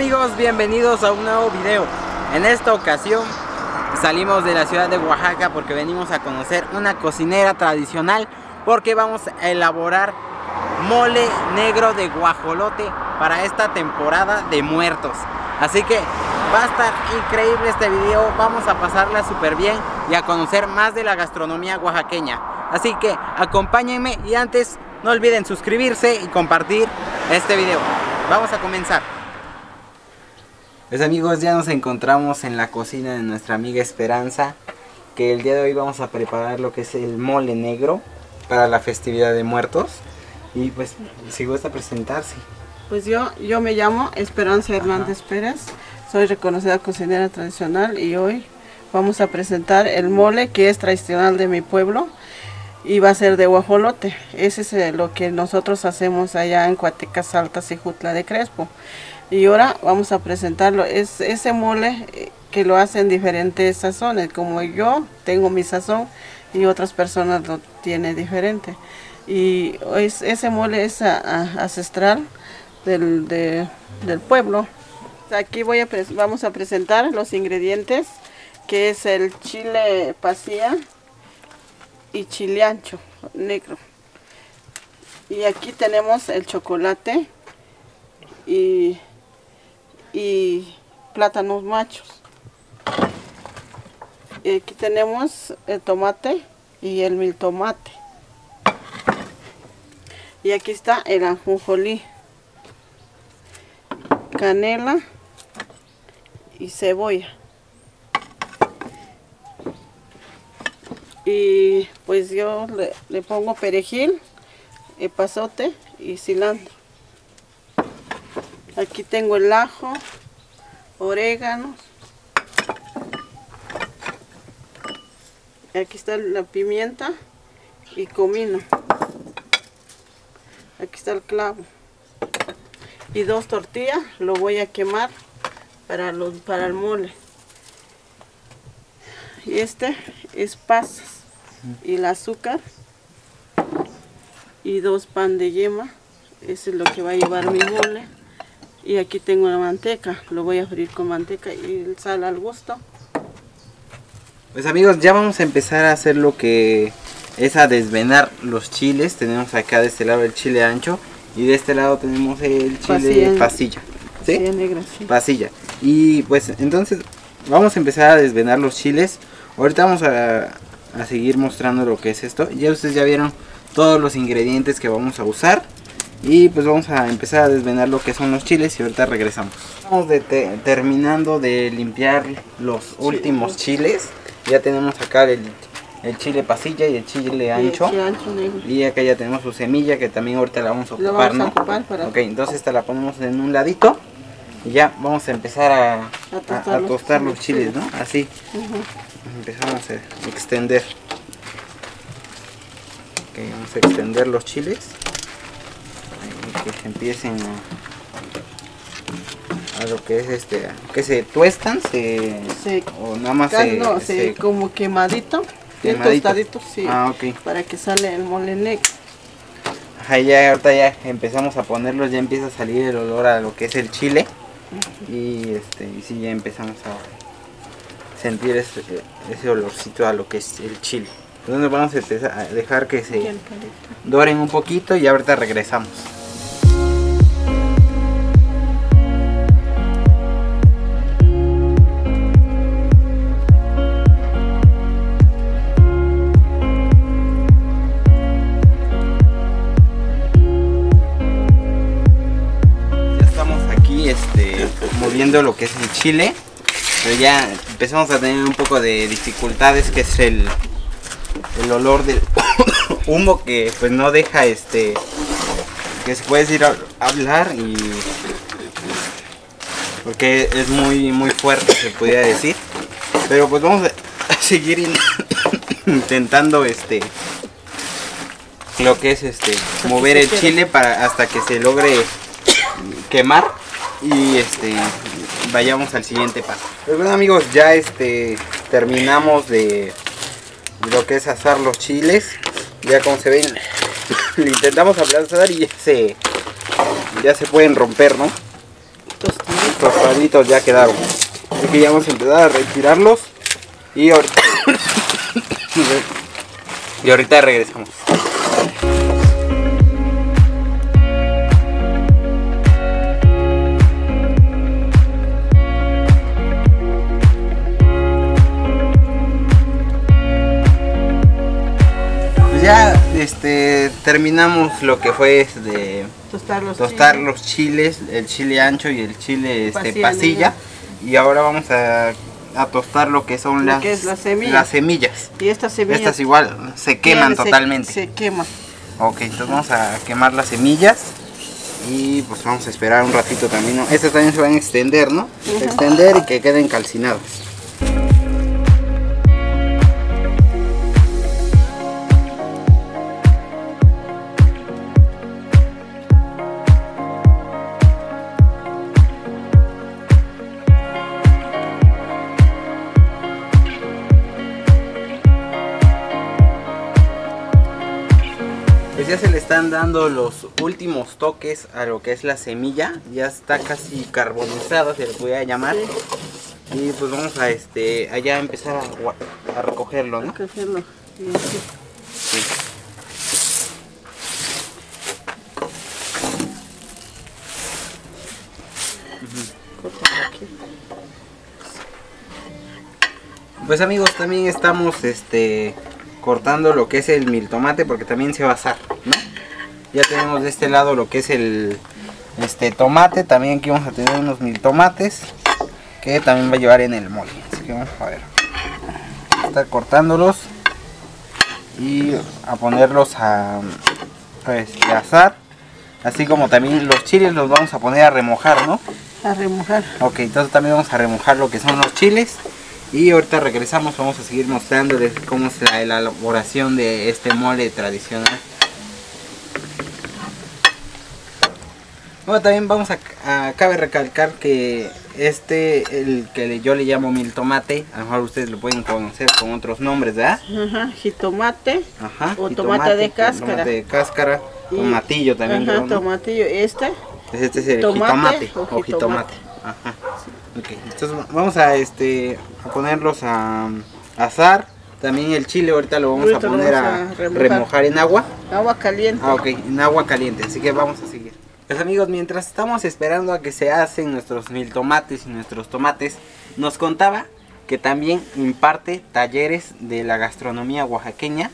amigos, bienvenidos a un nuevo video. En esta ocasión salimos de la ciudad de Oaxaca porque venimos a conocer una cocinera tradicional porque vamos a elaborar mole negro de guajolote para esta temporada de muertos. Así que va a estar increíble este video, vamos a pasarla súper bien y a conocer más de la gastronomía oaxaqueña. Así que acompáñenme y antes no olviden suscribirse y compartir este video. Vamos a comenzar. Pues amigos, ya nos encontramos en la cocina de nuestra amiga Esperanza, que el día de hoy vamos a preparar lo que es el mole negro para la festividad de muertos. Y pues, si gusta presentarse. Pues yo, yo me llamo Esperanza Hernández Pérez, soy reconocida cocinera tradicional y hoy vamos a presentar el mole que es tradicional de mi pueblo y va a ser de guajolote. Ese es eh, lo que nosotros hacemos allá en Cuatecas Altas y Jutla de Crespo. Y ahora vamos a presentarlo. Es ese mole eh, que lo hacen diferentes sazones, como yo tengo mi sazón y otras personas lo tienen diferente. Y es, ese mole es ancestral del, del pueblo. Aquí voy a vamos a presentar los ingredientes, que es el chile pasilla y chile ancho negro. Y aquí tenemos el chocolate y plátanos machos. Y aquí tenemos el tomate y el mil tomate. Y aquí está el anjonjolí canela y cebolla. Y pues yo le, pongo perejil, epazote y cilantro. Aquí tengo el ajo, orégano. Aquí está la pimienta y comino. Aquí está el clavo y dos tortillas lo voy a quemar para, los, para el mole y este es pasas y el azúcar y dos pan de yema ese es lo que va a llevar mi mole y aquí tengo la manteca lo voy a freír con manteca y el sal al gusto pues amigos ya vamos a empezar a hacer lo que es a desvenar los chiles tenemos acá de este lado el chile ancho y de este lado tenemos el chile pasilla. ¿Sí? negra, sí. Pasilla. Y pues entonces vamos a empezar a desvenar los chiles. Ahorita vamos a, a seguir mostrando lo que es esto. Ya ustedes ya vieron todos los ingredientes que vamos a usar. Y pues vamos a empezar a desvenar lo que son los chiles y ahorita regresamos. Estamos de terminando de limpiar los últimos chiles. Ya tenemos acá el el chile pasilla y el chile ancho. Y, acá ya tenemos su semilla que también ahorita la vamos a ocupar, ¿no? Ok, entonces esta la ponemos en un ladito y ya vamos a empezar a, a tostar, los, chiles, ¿no? Así. Empezamos a extender. Ok, vamos a extender los chiles. Que se empiecen a, lo que es este, que se tuestan, se, o nada más se, se, como quemadito. Tostaditos, sí. Ah, ok. Para que sale el mole negro. Ajá, ya ahorita ya empezamos a ponerlos, ya empieza a salir el olor a lo que es el chile. Y este, y sí, ya empezamos a sentir ese, ese olorcito a lo que es el chile. Entonces vamos a dejar que se doren un poquito y ahorita regresamos. Lo que es el chile. Pero ya empezamos a tener un poco de dificultades, que es el, el olor del humo que pues no deja este que se puede ir a hablar y porque es muy muy fuerte se podría decir pero pues vamos a seguir intentando este lo que es este mover el chile para hasta que se logre quemar y este vayamos al siguiente paso. Pues bueno amigos, ya este terminamos de lo que es asar los chiles. Ya como se ven, le intentamos aplastar y ya se, ya se pueden romper, ¿no? tostaditos ya quedaron. Así que ya vamos a empezar a retirarlos. Y ahorita, y ahorita regresamos. Pues ya este terminamos lo que fue de Tostar los tostar chiles. los chiles, el chile ancho y el chile este, Pasilla pasilla. Y ahora vamos a, a tostar lo que son Lo las, que es la semilla. las semillas. Y estas semillas Estas igual se queman se- totalmente. Se, queman. Ok, entonces vamos a quemar las semillas. Y pues vamos a esperar un ratito también. ¿no? Estas también se van a extender, ¿no? Extender y que queden calcinadas. Están dando los últimos toques a lo que es la semilla. Ya está casi carbonizada, se le puede llamar. Y pues vamos a este allá empezar a, a recogerlo, ¿no? Recogerlo. Sí. Pues amigos, también estamos este cortando lo que es el mil tomate porque también se va a asar, ¿no? Ya tenemos de este lado lo que es el este tomate, también aquí vamos a tener unos mil tomates que también va a llevar en el mole. Así que vamos a ver. Estar cortándolos y a ponerlos a pues a asar. Así como también los chiles los vamos a poner a remojar, ¿no? A remojar. Ok, entonces también vamos a remojar lo que son los chiles. Y ahorita regresamos, vamos a seguir mostrándoles cómo es la elaboración de este mole tradicional. Bueno, también vamos a, a- cabe recalcar que este, el que yo le llamo mil tomate, a lo mejor ustedes lo pueden conocer con otros nombres, ¿verdad? Ajá. Jitomate. Ajá. O jitomate, tomate de cáscara. Tomate de cáscara, Y- tomatillo también. Ajá, tomatillo. Este. Pues Este es el Tomate jitomate o o jitomate. Ajá. Ok, entonces va- vamos a este a ponerlos a, a asar. También el chile ahorita lo vamos Ahorita a poner vamos a, a remojar. remojar en agua. Agua caliente. Ah, ok, en agua caliente, así que vamos a seguir. Pues amigos, mientras estamos esperando a que se hacen nuestros mil tomates y nuestros tomates, nos contaba que también imparte talleres de la gastronomía oaxaqueña.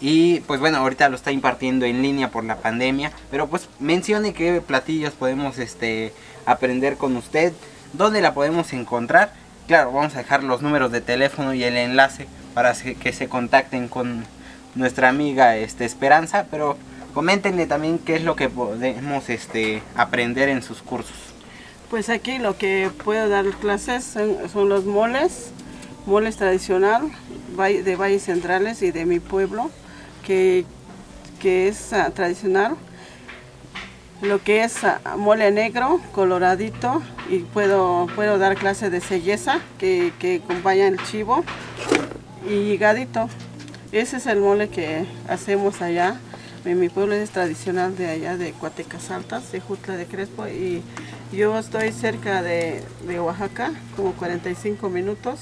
Y pues bueno, ahorita lo está impartiendo en línea por la pandemia. Pero pues mencione qué platillos podemos este, aprender con usted, dónde la podemos encontrar. Claro, vamos a dejar los números de teléfono y el enlace para que se contacten con nuestra amiga este, Esperanza. Pero coméntenle también qué es lo que podemos este, aprender en sus cursos. Pues aquí lo que puedo dar clases son, los moles, moles tradicional de valles centrales y de mi pueblo, que, que es ah, tradicional. Lo que es ah, mole negro, coloradito, y puedo, puedo dar clase de selleza, que, que acompaña el chivo, y higadito. Ese es el mole que hacemos allá. En mi pueblo es tradicional de allá, de Cuatecas Altas, de Jutla de Crespo. Y yo estoy cerca de, de Oaxaca, como 45 minutos.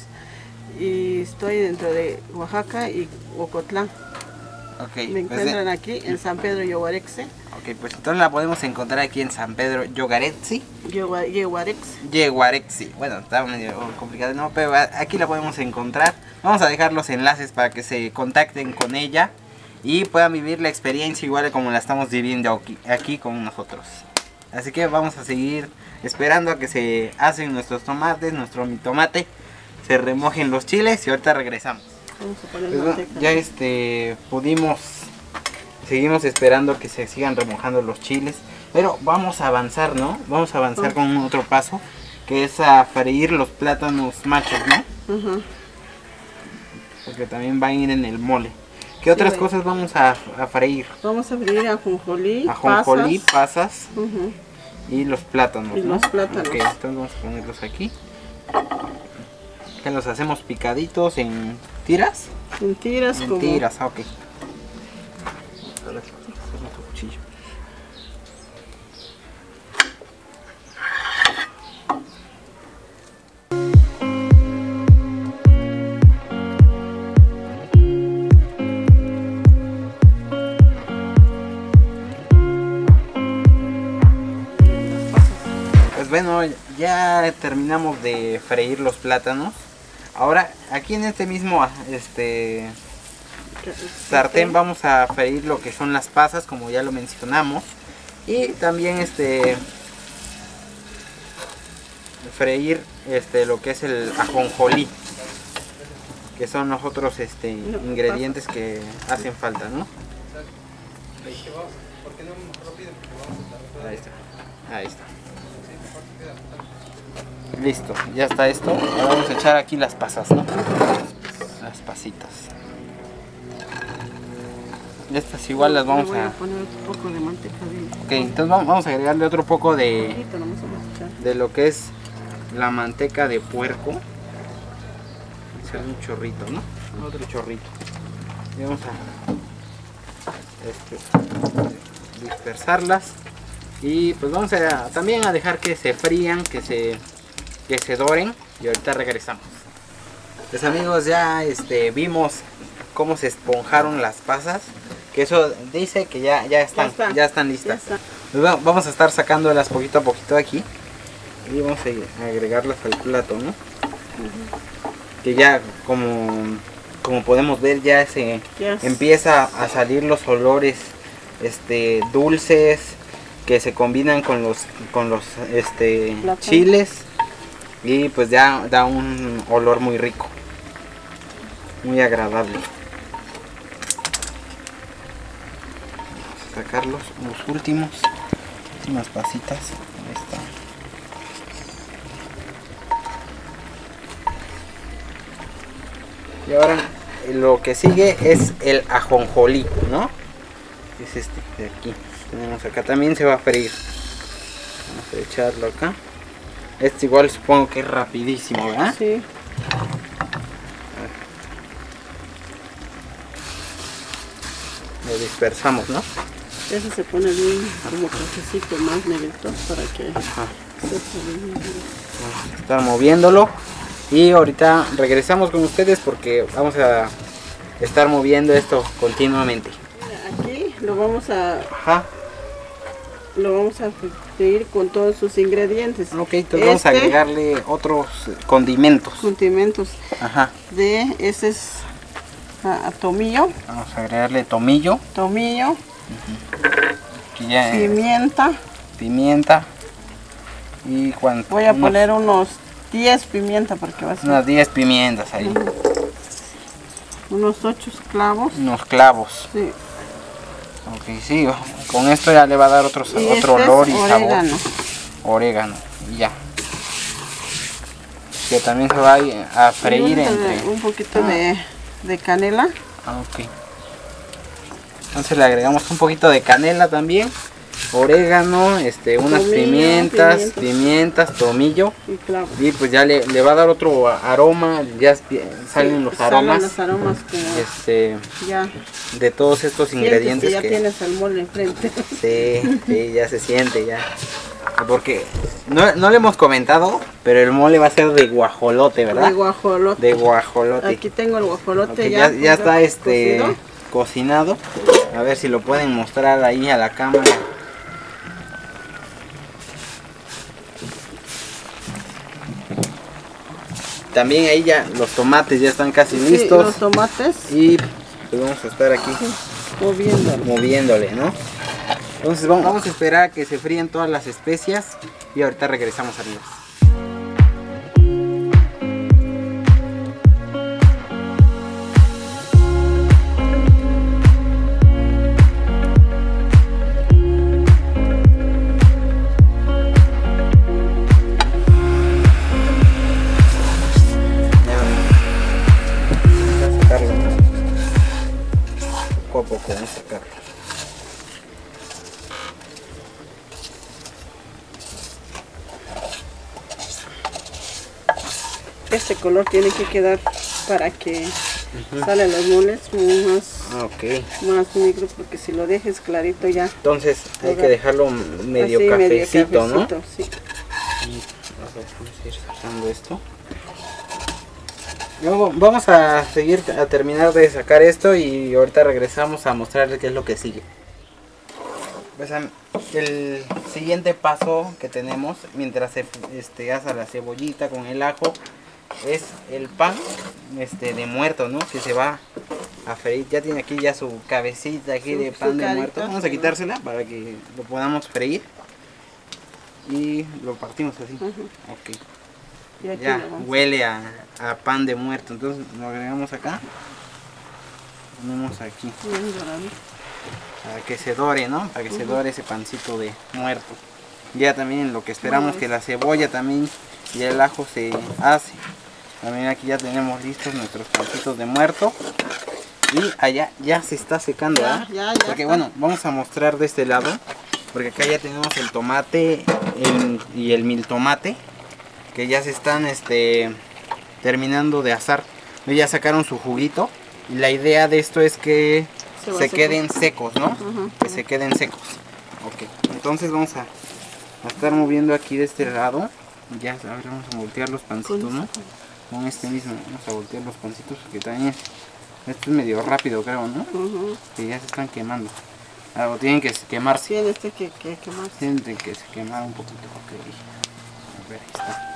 Y estoy dentro de Oaxaca y Ocotlán. Ok, Me pues, encuentran eh, aquí en San Pedro Yoguarexe. ok, pues entonces la podemos encontrar aquí en San Pedro Yeguarexe. Yeguarexi. Bueno, está medio complicado, ¿no? Pero a- aquí la podemos encontrar. Vamos a dejar los enlaces para que se contacten con ella y puedan vivir la experiencia igual como la estamos viviendo aquí, aquí con nosotros. Así que vamos a seguir esperando a que se hacen nuestros tomates, nuestro mi tomate, se remojen los chiles y ahorita regresamos. Vamos a poner Pues manteca. ya este pudimos seguimos esperando que se sigan remojando los chiles, pero vamos a avanzar, ¿no? Vamos a avanzar con otro paso, que es a freír los plátanos machos, ¿no? Porque también van a ir en el mole. ¿Qué otras cosas vamos a, a freír? Vamos a abrir ajonjolí, Ajonjolí, pasas. y los plátanos, Y ¿no? los plátanos. Ok, entonces vamos a ponerlos aquí. Que los hacemos picaditos en tiras. Mentiras como... Mentiras, ah, ok. Ya terminamos de freír los plátanos. Ahora, aquí en este mismo este sartén vamos a freír lo que son las pasas, como ya lo mencionamos. Y también este freír este lo que es el ajonjolí que son los otros este, ingredientes que hacen falta, ¿no? Ahí está. Ahí está. Listo, ya está esto. Ahora vamos a echar aquí las pasas, ¿no? Las pasitas. Estas igual las vamos a a... poner un poco de manteca de... Ok, entonces vamos a agregarle otro poco de, de lo que es la manteca de puerco. Hacer un chorrito, ¿no? Otro chorrito. Y vamos a este, dispersarlas. Y pues vamos a también a dejar que se frían, que se, que se doren. Y ahorita regresamos. Pues amigos, ya este, vimos cómo se esponjaron las pasas. Que eso dice que ya, ya, están, está. ya están Ya listas. Pues va- vamos a estar sacándolas poquito a poquito aquí. Y vamos a agregarlas al plato, ¿no? Que ya como, como podemos ver ya se Ya es- empieza a salir los olores este dulces que se combinan con los con los este chiles y pues ya da un olor muy rico. Muy agradable. Vamos a sacar los, los últimos últimas pasitas. Ahí está. Y ahora lo que sigue es el ajonjolí, ¿no? Es este de aquí. Tenemos acá también se va a freír. Vamos a echarlo acá. Este igual supongo que es rapidísimo, ¿verdad? Sí. Lo dispersamos, ¿no? Eso se pone bien como cafecito más negrito para que Ajá. Vamos a estar moviéndolo. Y ahorita regresamos con ustedes porque vamos a estar moviendo esto continuamente. Mira, Aquí lo vamos a Ajá. Lo vamos a freír con todos sus ingredientes. Ok, entonces vamos a Este, agregarle otros condimentos. condimentos Ajá. de ese es tomillo, Vamos a agregarle tomillo, tomillo, que ya, pimienta. pimienta y cuánto. Voy a Unos- poner unos 10 pimienta porque va a ser unas 10 pimientas ahí, unos 8 clavos. unos clavos. Sí. Ok, sí, con esto ya le va a dar otro, Y otro olor y orégano. sabor. Orégano, ya. Que también se va a freír un, entre. un poquito de, de canela. Ah, ok. Entonces le agregamos un poquito de canela también, orégano, este, unas Tomillo, pimientas, pimientas. pimientas, tomillo. y. Y pues ya le, le va a dar otro aroma, ya salen los Salen aromas los aromas como este, ya de todos estos ingredientes que ya que tienes el mole enfrente. sí, sí, ya se siente ya. Porque no, no le hemos comentado, pero el mole va a ser de guajolote, ¿verdad? De guajolote. De guajolote. Aquí tengo el guajolote ya. ya, ya está este cocido. cocinado. A ver si lo pueden mostrar ahí a la cámara. También ahí ya los tomates ya están casi Sí, listos. los tomates Y pues vamos a estar aquí moviéndole, ¿no? Entonces vamos, vamos a esperar a que se fríen todas las especias y ahorita regresamos amigos. Este color tiene que quedar para que salen los moles más, Ah, más negro porque si lo dejes clarito ya. Entonces hay que dejarlo medio así, cafecito, ¿no? cafecito, sí. A ver, Vamos a ir sacando esto. Luego vamos a seguir a terminar de sacar esto y ahorita regresamos a mostrarles qué es lo que sigue. Pues el siguiente paso que tenemos mientras se este, asa la cebollita con el ajo es el pan este, de muerto, ¿no? Que se va a freír. Ya tiene aquí ya su cabecita aquí Su- de pan de muerto. Vamos a quitársela para que lo podamos freír. Y lo partimos así. Y aquí Ya huele a, a pan de muerto. Entonces lo agregamos acá. Ponemos aquí. Para que se dore, ¿no? Para que se dore ese pancito de muerto. Ya también lo que esperamos que la cebolla también y el ajo se hace. También aquí ya tenemos listos nuestros pancitos de muerto. Y allá ya se está secando, Ya, ya, ya Porque está. bueno, vamos a mostrar de este lado. Porque acá ya tenemos el tomate el- y el mil tomate. Que ya se están este, terminando de asar. Ya sacaron su juguito. Y la idea de esto es que Se queden secos, ¿no? Que se queden secos. Ok, entonces vamos a, a estar moviendo aquí de este lado. Ya, a ver, vamos a voltear los pancitos, ¿no? Con este mismo, vamos a voltear los pancitos porque también esto es medio rápido, creo, ¿no? Que ya se están quemando. Algo tienen que quemarse. Tiene este que, que quemarse. Tienen que se quemar un poquito. Ok. A ver, ahí está.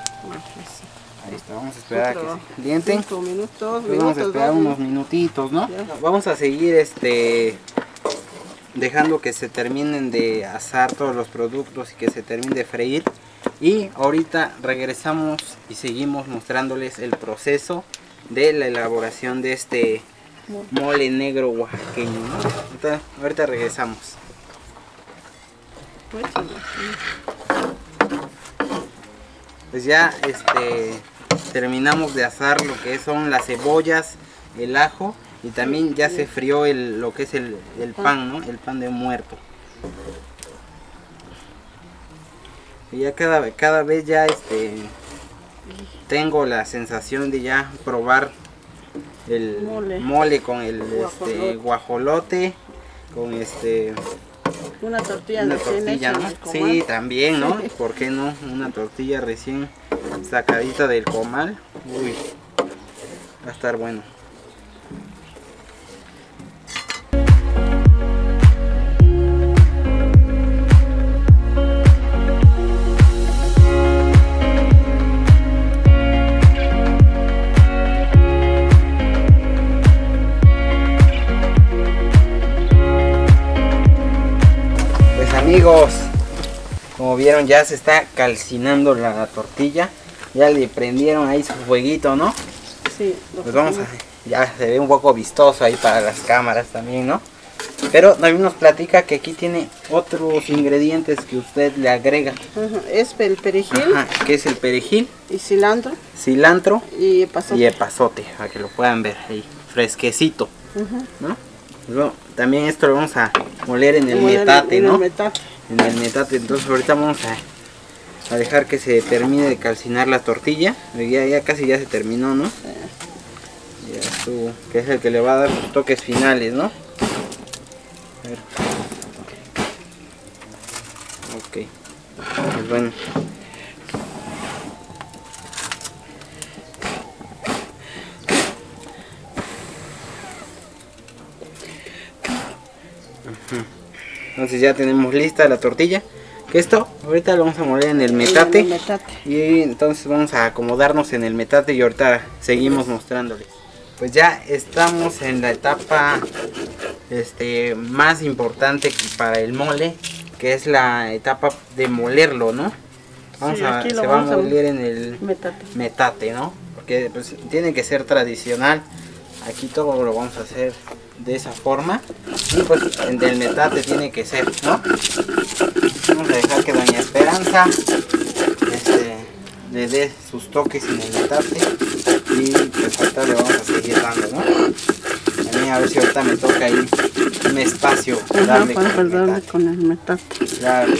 Ahí está. Vamos a esperar a que se calienten. Cinco minutos, vamos a esperar unos minutitos, ¿no? Ya. Vamos a seguir este dejando que se terminen de asar todos los productos y que se termine de freír. Y ahorita regresamos y seguimos mostrándoles el proceso de la elaboración de este mole negro oaxaqueño. Ahorita, regresamos. Pues ya este terminamos de asar lo que son las cebollas, el ajo y también ya se frió lo que es el, el pan, ¿no? El pan de muerto. Y ya cada, cada vez ya este tengo la sensación de ya probar el Mole. mole, con el este, Guajolote. guajolote, con este Una tortilla una recién tortilla, hecha ¿no? en el Sí, también, ¿no? ¿Por qué no? Una tortilla recién sacadita del comal. Uy, va a estar bueno. Amigos, como vieron ya se está calcinando la tortilla. Ya le prendieron ahí su fueguito, ¿no? Sí, lo Pues vamos a... Ya se ve un poco vistoso ahí para las cámaras también, ¿no? Pero también nos platica que aquí tiene otros ingredientes que usted le agrega. Ajá, Es el perejil Ajá, que es el perejil, y cilantro cilantro y pasote. y epazote, para que lo puedan ver ahí, fresquecito. ¿no? Luego, también esto lo vamos a moler en el en metate, en ¿no? el metate. En el metate. Entonces ahorita vamos a, dejar que se termine de calcinar la tortilla. Ya, casi ya se terminó, ¿no? Ya estuvo, que es el que le va a dar sus toques finales, ¿no? A ver. Pues bueno. Entonces ya tenemos lista la tortilla. Que esto ahorita lo vamos a moler en el metate. En el metate. Y entonces vamos a acomodarnos en el metate y ahorita seguimos mostrándoles. Pues ya estamos en la etapa este, más importante para el mole, que es la etapa de molerlo, ¿no? Vamos Sí, a, aquí se va a moler en el Metate. metate, ¿no? Porque pues, tiene que ser tradicional. Aquí todo lo vamos a hacer de esa forma. Y pues en el metate tiene que ser, ¿no? Vamos a dejar que Doña Esperanza este, le dé sus toques en el metate. Y pues ahorita le vamos a seguir dando, ¿no? A mí a ver si ahorita me toca ahí un espacio Ajá, darle con el darle con el metate. Claro.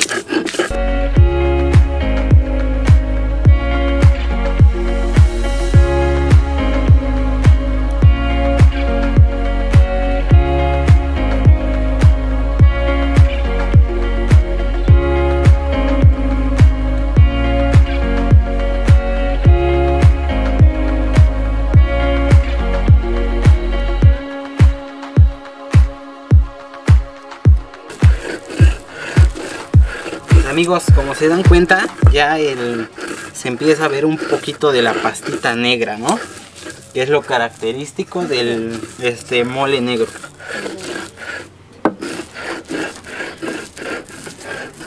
Se dan cuenta, ya el, se empieza a ver un poquito de la pastita negra, ¿no? Que es lo característico del este mole negro.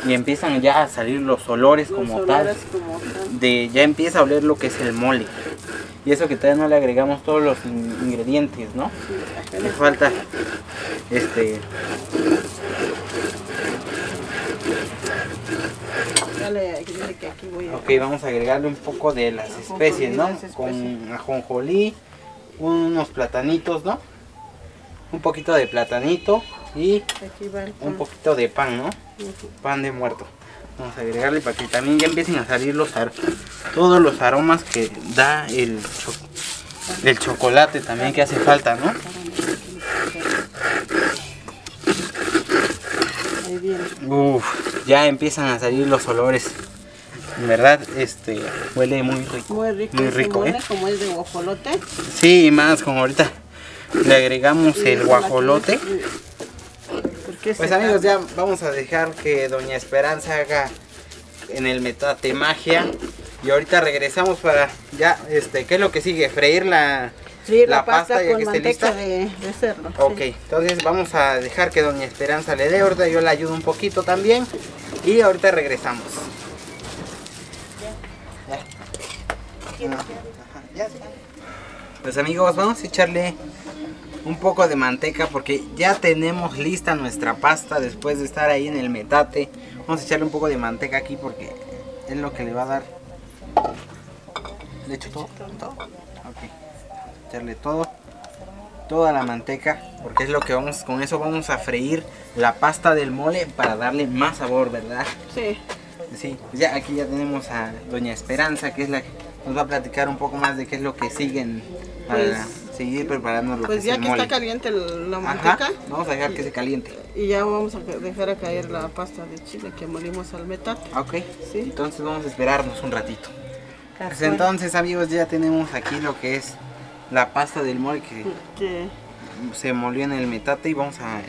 Y empiezan ya a salir los olores Los como tal. olores como tal. De, ya empieza a oler lo que es el mole. Y eso que todavía no le agregamos todos los in- ingredientes, ¿no? Sí, Le falta este Dale, dile que aquí voy a... Ok, vamos a agregarle un poco de las especies, ¿no? las especies. Con ajonjolí, unos platanitos, ¿no? Un poquito de platanito y un poquito de pan, ¿no? Pan de muerto. Vamos a agregarle para que también ya empiecen a salir los ar- todos los aromas que da el, cho- el chocolate también que hace falta, ¿no? Ahí viene. Uf, ya empiezan a salir los olores. En verdad, este huele muy rico. Muy rico, Muy rico, ¿eh? como es de guajolote. Sí, y más como ahorita le agregamos Y el guajolote. Pues amigos, ya vamos a dejar que Doña Esperanza haga en el metate magia. Y ahorita regresamos para ya, este, ¿qué es lo que sigue? Freír la, la la, pasta, pasta ya con que esté manteca lista. de, de cerdo. Ok, sí. entonces vamos a dejar que Doña Esperanza le dé ahorita, yo le ayudo un poquito también. Y ahorita regresamos. Ya. Ya. Pues amigos, vamos a echarle un poco de manteca porque ya tenemos lista nuestra pasta después de estar ahí en el metate. Vamos a echarle un poco de manteca aquí porque es lo que le va a dar. ¿Le echo todo? ¿Todo? Echarle todo toda la manteca porque es lo que vamos con eso vamos a freír la pasta del mole para darle más sabor verdad Sí. sí ya aquí ya tenemos a doña Esperanza que es la que nos va a platicar un poco más de qué es lo que siguen para Pues- seguir preparando lo que Pues es ya el que mole está caliente la Ajá, manteca vamos a dejar que se caliente y ya vamos a dejar a caer la pasta de chile que molimos al metate. ok Sí. entonces vamos a esperarnos un ratito pues entonces amigos ya tenemos aquí lo que es la pasta del mole que se molió en el metate y vamos a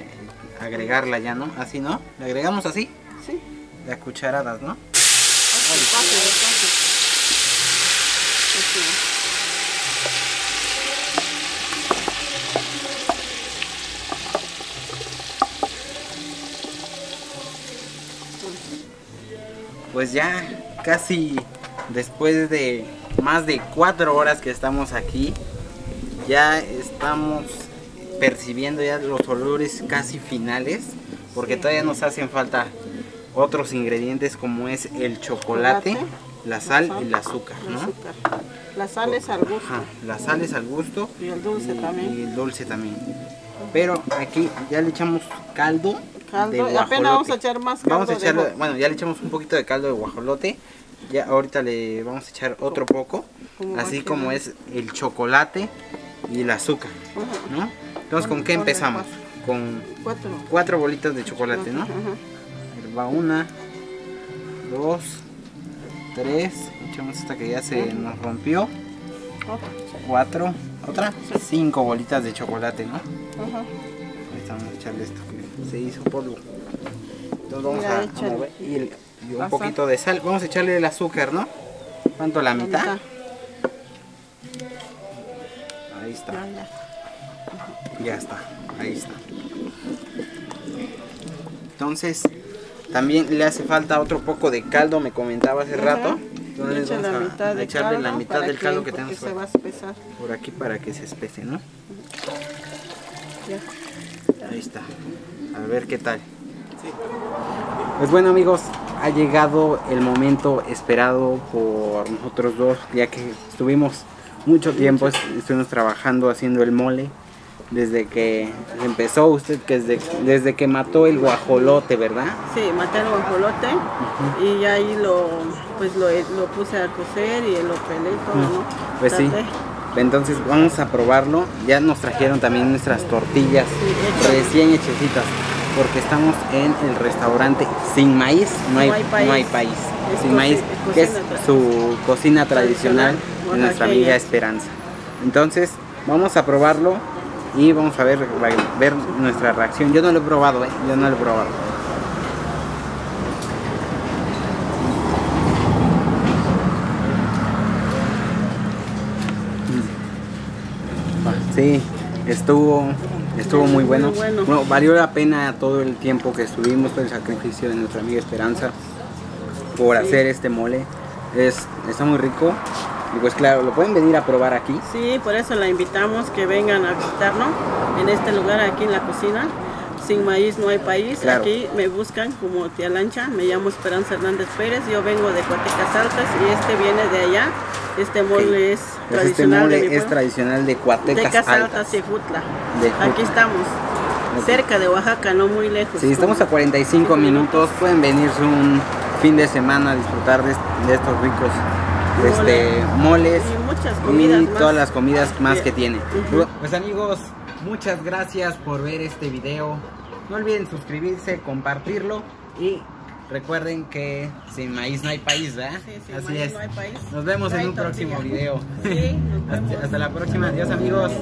agregarla ya no así no le agregamos así sí. de a cucharadas, ¿no? Despacio. Así. Pues ya casi después de más de cuatro horas que estamos aquí, ya estamos percibiendo ya los olores casi finales, porque todavía nos hacen falta otros ingredientes como es el chocolate, Chocolate, la sal la y el azúcar, El ¿no? azúcar. La sal es al gusto. Ajá, la sal es al gusto Y el dulce y- también. y el dulce también. Pero aquí ya le echamos caldo. Caldo, de y apenas guajolote. vamos a echar más Vamos a caldo de echarle, guaj- bueno, ya le echamos un poquito de caldo de guajolote. Ya ahorita le vamos a echar otro poco, Como así como es el chocolate y el azúcar. ¿no? Entonces, ¿con qué empezamos? Con Cuatro. cuatro bolitas de chocolate, ¿no? Va una, dos, tres, echamos esta que ya se nos rompió, cuatro, otra, cinco bolitas de chocolate, ¿no? Ahorita vamos a echarle esto que se hizo polvo. Entonces vamos a, a mover y, el- y un poquito de sal. Vamos a echarle el azúcar, ¿no? ¿Cuánto? ¿La La mitad? Está. Ya, está. Ahí está. Entonces, también le hace falta otro poco de caldo, me comentaba hace rato. Entonces vamos la a- mitad a de echarle la mitad del caldo que tenemos se por, va a espesar. por aquí para que se espese, ¿no? Ya. Ahí está. A ver qué tal. Pues bueno amigos, ha llegado el momento esperado por nosotros dos, ya que estuvimos mucho tiempo, est- estuvimos trabajando haciendo el mole. Desde que empezó usted, que desde, desde que mató el guajolote, ¿verdad? Sí, maté el guajolote y ya ahí lo, pues lo, lo puse a cocer y lo pelé y todo, ¿no? Pues sí. Entonces vamos a probarlo. Ya nos trajeron también nuestras tortillas Sí, recién hechecitas. Porque estamos en el restaurante Sin Maíz, no hay, No hay país. no hay país. Sin Maíz, es que es su cocina tradicional Tradicional, de nuestra amiga Esperanza. Entonces, vamos a probarlo y vamos a ver, ver nuestra reacción. Yo no lo he probado, ¿eh? yo no lo he probado. Sí, estuvo, estuvo muy bueno. bueno. Valió la pena todo el tiempo que estuvimos, todo el sacrificio de nuestra amiga Esperanza por hacer este mole. Es, está muy rico y pues claro, lo pueden venir a probar aquí. Sí, por eso la invitamos que vengan a visitarnos en este lugar, aquí en la cocina. Sin maíz no hay país. Claro. Aquí me buscan como Tía Lancha. Me llamo Esperanza Hernández Pérez. Yo vengo de Cuatecas Altas y este viene de allá. Este mole es Pues este tradicional de mole es tradicional de Cuatecas Cuatecas Altas. Altas y Jutla. De Jutla. Aquí estamos. Cerca de Oaxaca, no muy lejos. Sí, estamos a 45 Cinco minutos. Pueden venirse un fin de semana a disfrutar de, de estos ricos este, moles Y muchas comidas y todas las comidas más que tiene. Pues amigos, muchas gracias por ver este video. No olviden suscribirse, compartirlo y recuerden que sin maíz no hay país, ¿verdad? Sí, sin Así maíz es. no hay país. Nos vemos No en un próximo video. Sí, nos hasta, vemos. hasta la próxima. Adiós amigos.